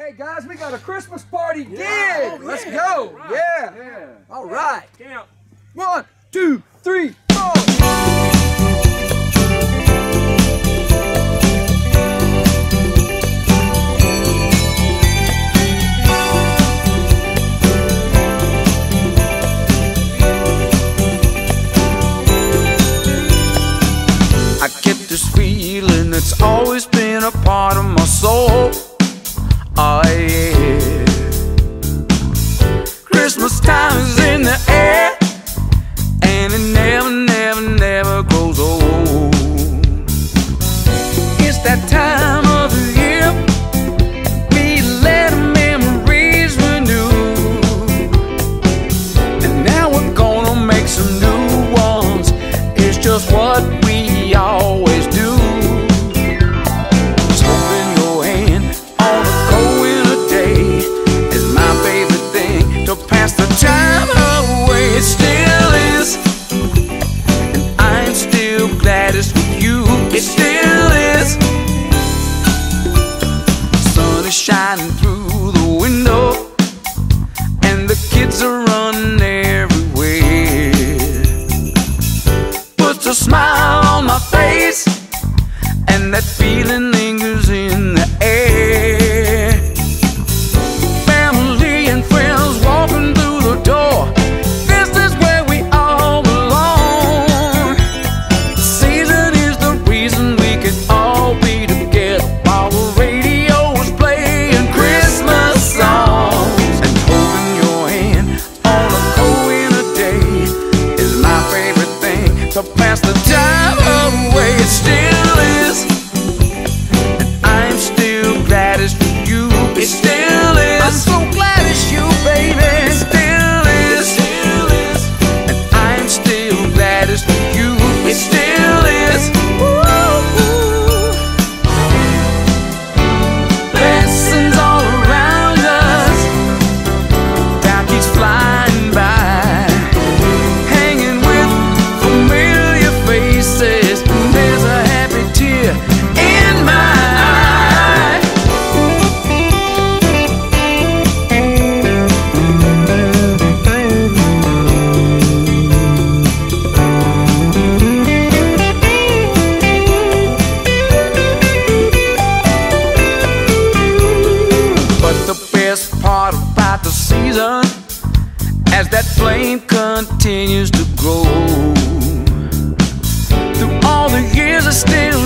Hey guys, we got a Christmas party gig. Yeah. Oh, Let's go. Right. Yeah. yeah. All right. Count. One, two, three, four. I get this feeling that's always been a part of my shining through. to pass the time away. It still is, and I'm still glad it's with you. It still is. I'm so glad. reason as that flame continues to grow. Through all the years, I still